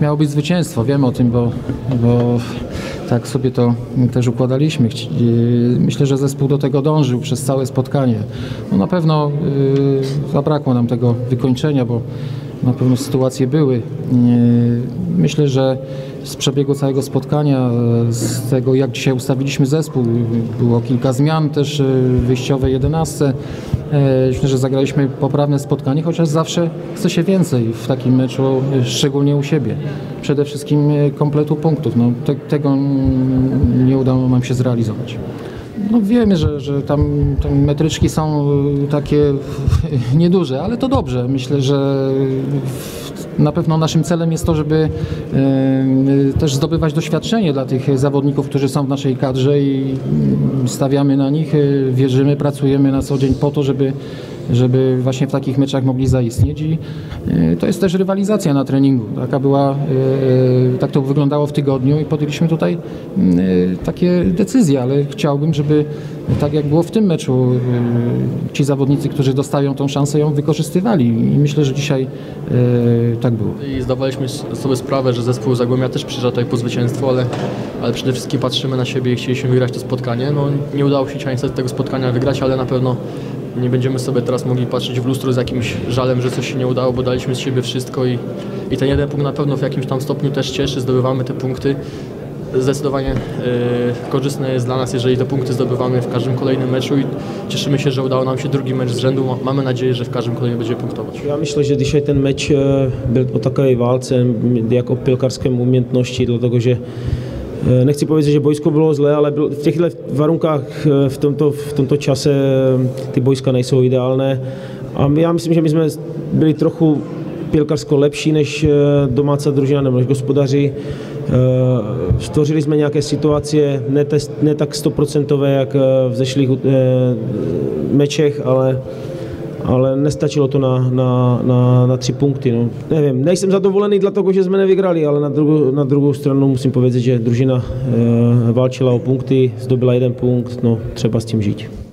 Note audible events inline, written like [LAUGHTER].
miało być zwycięstwo, wiem o tym, bo, bo tak sobie to też układaliśmy. Myślę, że zespół do tego dążył przez całe spotkanie. No na pewno y, zabrakło nam tego wykończenia, bo na pewno sytuacje były. Y, Myślę, że z przebiegu całego spotkania, z tego jak dzisiaj ustawiliśmy zespół, było kilka zmian też y, w wyjściowej 11. E, Myślę, że zagraliśmy poprawne spotkanie, chociaż zawsze chce się więcej w takim meczu, e, szczególnie u siebie. Przede wszystkim e, kompletu punktów. No, te, tego mm, nie udało nam się zrealizować. No wiemy, że, że tam, metryczki są e, takie [LAUGHS] nieduże, ale to dobrze. Myślę, że na pewno naszym celem jest to, żeby e, też zdobywać doświadczenie dla tych zawodników, którzy są w naszej kadrze i stawiamy na nich, e, wierzymy, pracujemy na co dzień po to, żeby, żeby właśnie w takich meczach mogli zaistnieć i e, to jest też rywalizacja na treningu. Taka była, e, tak to wyglądało w tygodniu i podjęliśmy tutaj mm, e, takie decyzje, ale chciałbym, żeby tak jak było w tym meczu, e, ci zawodnicy, którzy dostają tą szansę, ją wykorzystywali i myślę, że dzisiaj e, tak było. I zdawaliśmy sobie sprawę, że zespół Zagłębia też przyjeżdża tutaj po zwycięstwo, ale, ale przede wszystkim patrzymy na siebie i chcieliśmy wygrać to spotkanie. No, nie udało się niestety tego spotkania wygrać, ale na pewno nie będziemy sobie teraz mogli patrzeć w lustro z jakimś żalem, że coś się nie udało, bo daliśmy z siebie wszystko i, i ten jeden punkt na pewno w jakimś tam stopniu też cieszy, zdobywamy te punkty. Zdecydowanie e, korzystne jest dla nas, jeżeli te punkty zdobywamy w każdym kolejnym meczu i cieszymy się, że udało nam się drugi mecz z rzędu. Mamy nadzieję, że w każdym kolejnym będziemy punktować. Já myslím, že dzisiaj ten meč eh, byl o takové válce, m, jak o pilkarském umětnosti, dlatego eh, nechci powiedzieć, že bojsko bylo zlé, ale byl, v těchto varunkách eh, v tomto, v tomto čase eh, ty bojska nejsou ideálné. A já myslím, že my jsme byli trochu pilkarsko lepší než eh, domácí družina nebo než gospodaři. Eh, Stvořili jsme nějaké situace, ne, tes- ne tak stoprocentové, jak eh, v zešlých eh, mečech, ale ale nestačilo to na, na, na, na tři punkty. No. Nevím, nejsem zadovolený dla toho, že jsme nevygrali, ale na druhou, na druhou stranu musím povedať, že družina e, válčila o punkty, zdobila jeden punkt, no třeba s tím žít.